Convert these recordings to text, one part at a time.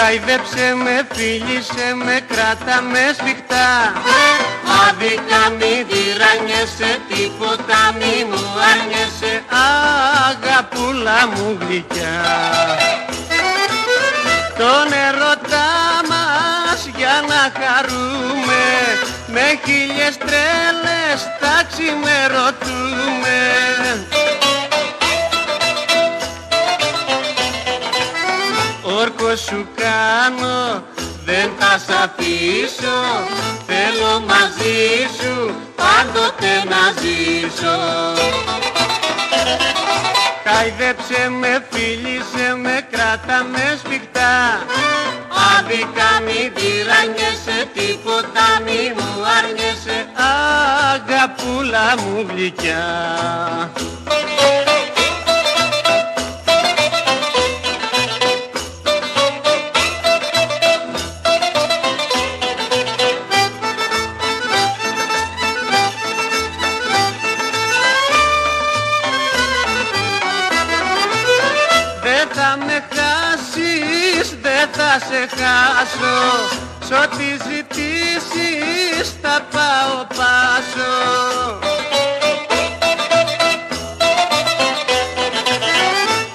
Χάιδεψε με, φίλησε με, κράτα με σφιχτά. Άδικα μη τυραννιέσαι, τίποτα μη μου άρνιεσαι Αγαπούλα μου γλυκιά. Τον ερωτά μας για να χαρούμε Με χίλιες τρέλες θα ξημερωτούμε Όρκο σου κάνω, δεν θα σ' αφήσω. Θέλω μαζί σου πάντοτε να ζήσω. Χάιδεψε με, φίλησε με, κράτα με σφιχτά. Άδικα μη τυραννιέσαι, τίποτα μη μου άρνιεσαι. Αγαπούλα μου γλυκιά θα με χάσεις, δεν θα σε χάσω. Σ' ό,τι ζητήσεις θα πάω πάσο.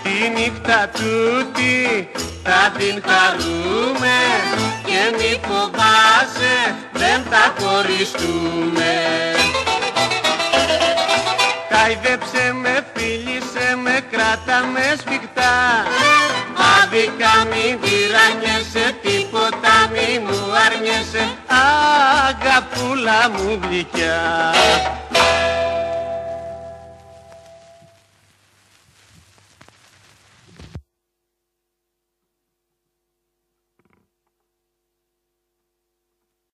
Τη νύχτα τούτη θα την χαρούμε Και μη φοβάσαι δεν θα χωριστούμε. Χάιδεψε με, φίλησε με, κράτα με σφιχτά Άδικα μη τυραννιέσαι, τίποτα μη μου άρνιεσαι Αγαπούλα μου γλυκιά